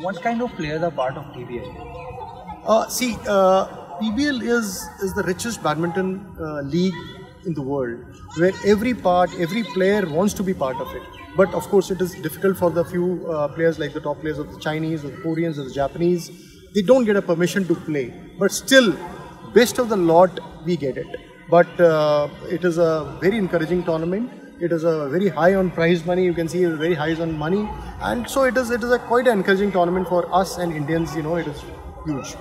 What kind of players are part of PBL? Uh, see, uh, PBL is is the richest badminton uh, league in the world, where every part, every player wants to be part of it. But of course, it is difficult for the few uh, players like the top players of the Chinese, or the Koreans, or the Japanese. They don't get a permission to play. But still, best of the lot, we get it. But uh, it is a very encouraging tournament. It is a very high on prize money. You can see very high on money, and so it is. It is a quite an encouraging tournament for us and Indians. You know, it is huge.